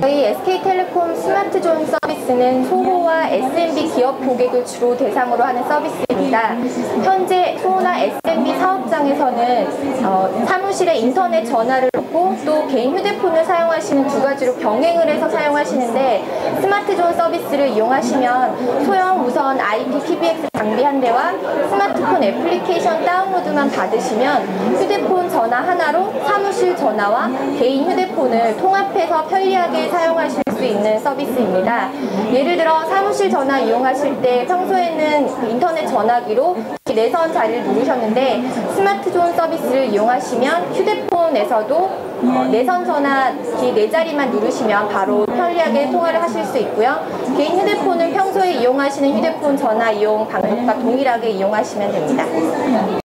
저희 SK텔레콤 Smart Zone 서비스는 SOHO와 SMB 기업 고객을 주로 대상으로 하는 서비스입니다. 현재 SOHO나 SMB 사업장에서는 어, 사무실에 인터넷 전화를 놓고 또 개인 휴대폰을 사용하시는 두 가지로 병행을 해서 사용하시는데 Smart Zone 서비스를 이용하시면 소형 무선 IP PBX 장비 한 대와 스마트폰 애플리케이션 다운로드만 받으시면 휴대폰 전화 하나로 사무실 전화와 개인 휴대폰을 통합해서 편리하게 사용하실 수 있는 서비스입니다. 예를 들어 사무실 전화 이용하실 때 평소에는 인터넷 전화기로 내선 자리를 누르셨는데 스마트존 서비스를 이용하시면 휴대폰에서도 어, 내선 전화기 네 자리만 누르시면 바로 편리하게 통화를 하실 수 있고요. 개인 휴대폰은 평소에 이용하시는 휴대폰 전화 이용 방법과 동일하게 이용하시면 됩니다.